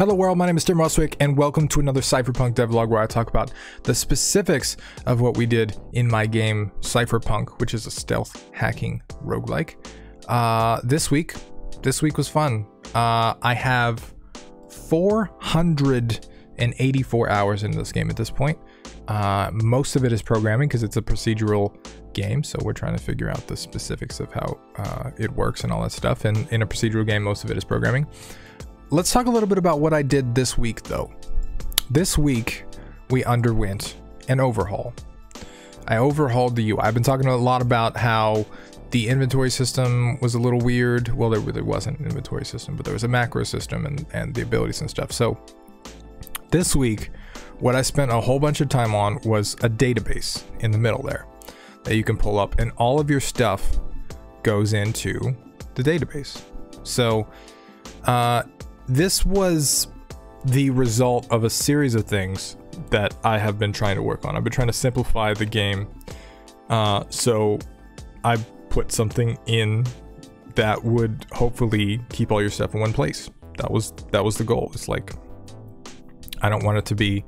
Hello world, my name is Tim Ruswick and welcome to another Cypherpunk devlog where I talk about the specifics of what we did in my game Cypherpunk, which is a stealth hacking roguelike. Uh, this week, this week was fun. Uh, I have 484 hours in this game at this point. Uh, most of it is programming because it's a procedural game, so we're trying to figure out the specifics of how uh, it works and all that stuff. And in a procedural game, most of it is programming. Let's talk a little bit about what I did this week, though. This week, we underwent an overhaul. I overhauled the UI. I've been talking a lot about how the inventory system was a little weird. Well, there really wasn't an inventory system, but there was a macro system and, and the abilities and stuff. So this week, what I spent a whole bunch of time on was a database in the middle there that you can pull up, and all of your stuff goes into the database. So uh, this was the result of a series of things that I have been trying to work on. I've been trying to simplify the game. Uh, so I put something in that would hopefully keep all your stuff in one place. That was that was the goal. It's like I don't want it to be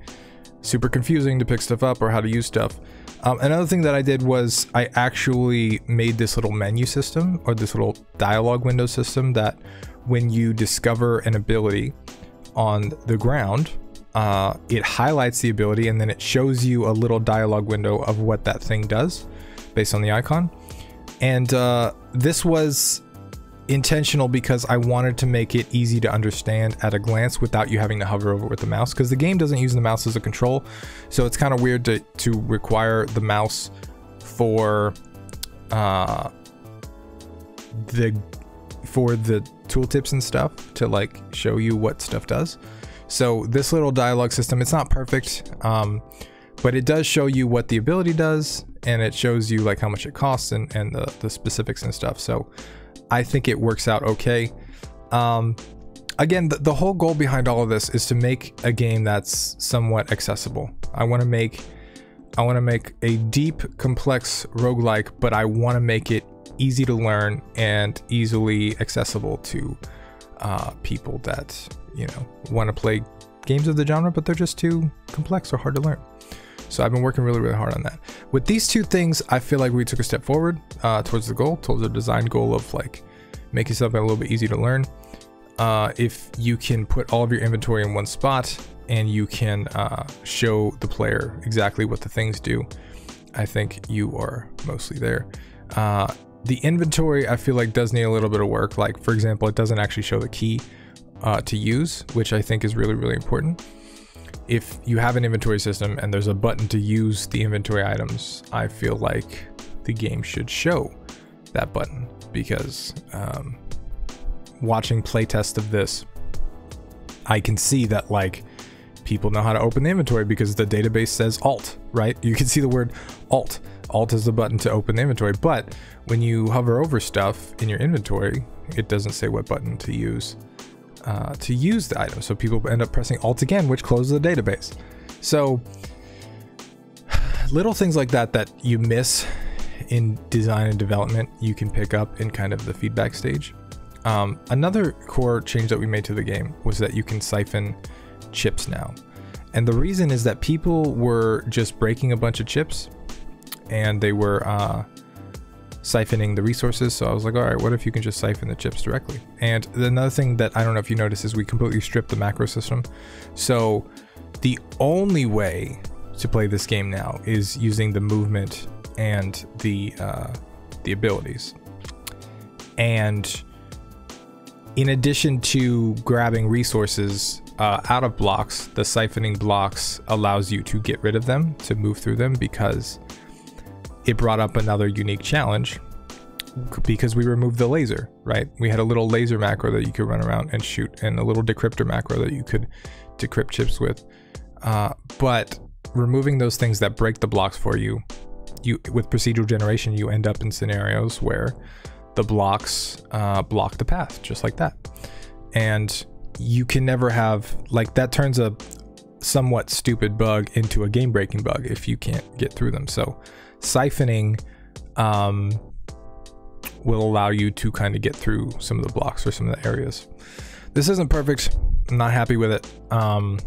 super confusing to pick stuff up or how to use stuff. Um, another thing that I did was I actually made this little menu system or this little dialogue window system that when you discover an ability on the ground, uh, it highlights the ability and then it shows you a little dialogue window of what that thing does based on the icon. And uh, this was intentional because I wanted to make it easy to understand at a glance without you having to hover over with the mouse because the game doesn't use the mouse as a control. So it's kind of weird to, to require the mouse for uh, the for the tooltips and stuff to like show you what stuff does. So this little dialogue system, it's not perfect, um, but it does show you what the ability does and it shows you like how much it costs and, and the, the specifics and stuff. So I think it works out okay. Um, again, the, the whole goal behind all of this is to make a game that's somewhat accessible. I want to make I want to make a deep, complex roguelike, but I want to make it easy to learn and easily accessible to uh, people that you know want to play games of the genre, but they're just too complex or hard to learn. So I've been working really, really hard on that. With these two things, I feel like we took a step forward uh, towards the goal, towards the design goal of like making something a little bit easy to learn. Uh, if you can put all of your inventory in one spot and you can uh, show the player exactly what the things do, I think you are mostly there. Uh, the inventory, I feel like does need a little bit of work. Like for example, it doesn't actually show the key uh, to use, which I think is really, really important. If you have an inventory system and there's a button to use the inventory items, I feel like the game should show that button because um, watching playtest of this, I can see that like people know how to open the inventory because the database says alt, right? You can see the word alt. Alt is the button to open the inventory, but when you hover over stuff in your inventory, it doesn't say what button to use uh, to use the item. So people end up pressing alt again, which closes the database. So little things like that that you miss in design and development, you can pick up in kind of the feedback stage. Um, another core change that we made to the game was that you can siphon chips now. And the reason is that people were just breaking a bunch of chips and they were uh, siphoning the resources. So I was like, all right, what if you can just siphon the chips directly? And another thing that I don't know if you noticed is we completely stripped the macro system. So the only way to play this game now is using the movement and the uh, the abilities. And in addition to grabbing resources uh, out of blocks, the siphoning blocks allows you to get rid of them, to move through them, because it brought up another unique challenge because we removed the laser, right? We had a little laser macro that you could run around and shoot, and a little decryptor macro that you could decrypt chips with. Uh, but removing those things that break the blocks for you, you with procedural generation, you end up in scenarios where the blocks uh, block the path, just like that. And you can never have like that turns a somewhat stupid bug into a game breaking bug if you can't get through them. So siphoning um, will allow you to kind of get through some of the blocks or some of the areas. This isn't perfect. I'm not happy with it. Um,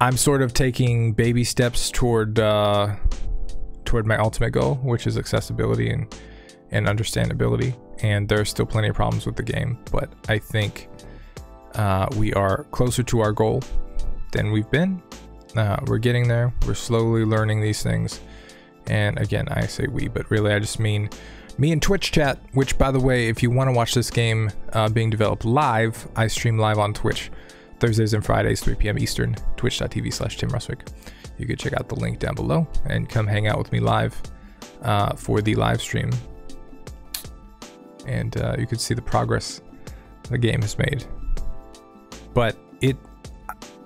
I'm sort of taking baby steps toward uh, toward my ultimate goal, which is accessibility and and understandability. And there's still plenty of problems with the game, but I think uh, we are closer to our goal than we've been. Uh, we're getting there. We're slowly learning these things. And again, I say we, but really I just mean me and Twitch chat, which by the way, if you want to watch this game uh, being developed live, I stream live on Twitch Thursdays and Fridays, 3 p.m. Eastern, twitch.tv slash Tim Ruswick. You can check out the link down below and come hang out with me live uh, for the live stream. And uh, you can see the progress the game has made. But it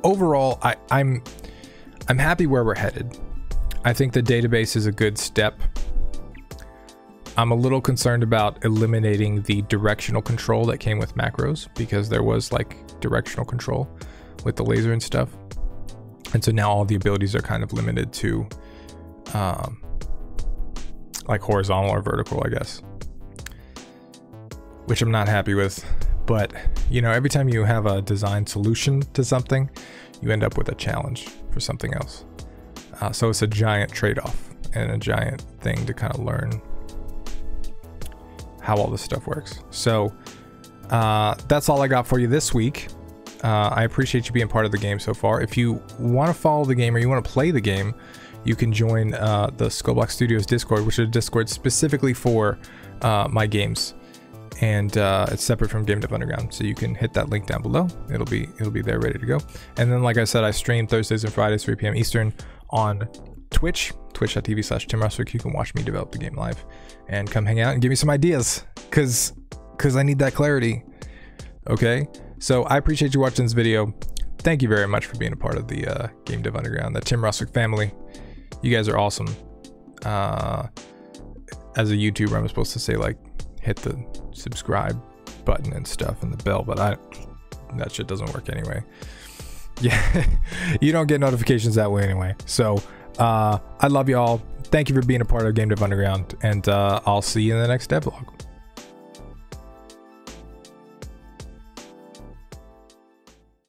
overall, I, I'm I'm happy where we're headed. I think the database is a good step. I'm a little concerned about eliminating the directional control that came with macros because there was like directional control with the laser and stuff. And so now all the abilities are kind of limited to um, like horizontal or vertical, I guess. Which I'm not happy with. But, you know, every time you have a design solution to something, you end up with a challenge for something else. Uh, so it's a giant trade off and a giant thing to kind of learn how all this stuff works. So uh, that's all I got for you this week. Uh, I appreciate you being part of the game so far. If you want to follow the game or you want to play the game, you can join uh, the Skullbox Studios Discord, which is a Discord specifically for uh, my games, and uh, it's separate from Game Dev Underground. So you can hit that link down below. It'll be it'll be there ready to go. And then, like I said, I stream Thursdays and Fridays, 3 p.m. Eastern on Twitch, twitch.tv slash Tim. You can watch me develop the game live and come hang out and give me some ideas because because I need that clarity. Okay. So I appreciate you watching this video. Thank you very much for being a part of the uh, Game Dev Underground, the Tim Ruswick family. You guys are awesome. Uh, as a YouTuber, I'm supposed to say like hit the subscribe button and stuff and the bell, but I that shit doesn't work anyway. Yeah, you don't get notifications that way anyway. So uh, I love you all. Thank you for being a part of Game Dev Underground, and uh, I'll see you in the next devlog.